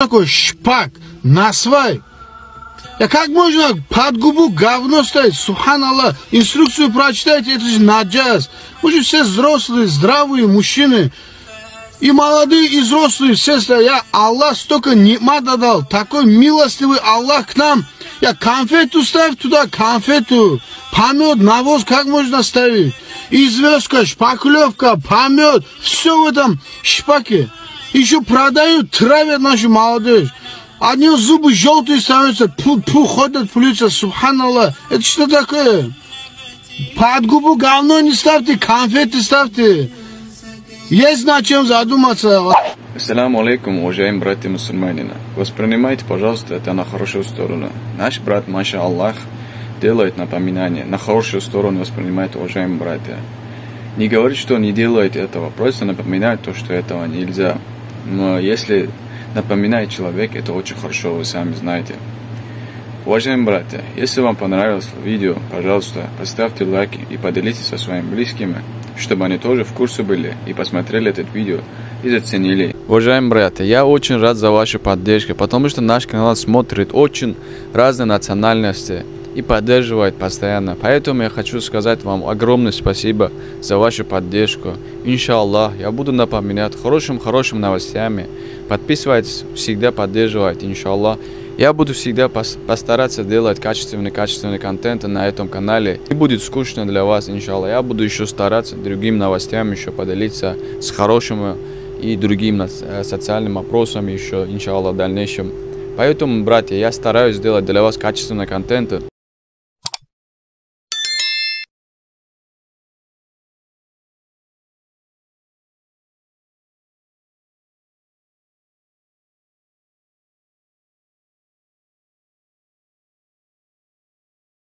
такой шпак, насвай. Я как можно под губу говно ставить? Сухан Аллах, инструкцию прочитайте, это же наджаз. Мы же все взрослые, здравые мужчины. И молодые, и взрослые, все стоят. Я Аллах столько нима дал. Такой милостивый Аллах к нам. Я конфету ставь туда, конфету. Помет, навоз как можно ставить? И шпаклевка, помет. Все в этом шпаке. Еще продают, травят нашу молодежь. Одни зубы желтые становятся, пу, пу, ходят, плюются, субханаллах. Это что такое? Под губу говно не ставьте, конфеты ставьте. Есть над чем задуматься. Ассаламу алейкум, уважаемые братья мусульманина. Воспринимайте, пожалуйста, это на хорошую сторону. Наш брат, Маша Аллах, делает напоминание. На хорошую сторону воспринимает, уважаемые братья. Не говорит, что не делает этого, просто напоминает то, что этого нельзя. Но если напоминает человек, это очень хорошо, вы сами знаете. Уважаемые братья, если вам понравилось видео, пожалуйста, поставьте лайки и поделитесь со своими близкими, чтобы они тоже в курсе были и посмотрели это видео и заценили. Уважаемые братья, я очень рад за вашу поддержку, потому что наш канал смотрит очень разные национальности и поддерживает постоянно. Поэтому я хочу сказать вам огромное спасибо за вашу поддержку. Иншаллах, я буду напоминать хорошим-хорошим новостями. Подписывайтесь, всегда поддерживайте, иншаллах. Я буду всегда постараться делать качественный-качественный контент на этом канале. Не будет скучно для вас, иншаллах. Я буду еще стараться другими новостями еще поделиться с хорошими и другими э, социальными вопросами еще, иншаллах, в дальнейшем. Поэтому, братья, я стараюсь сделать для вас качественный контент.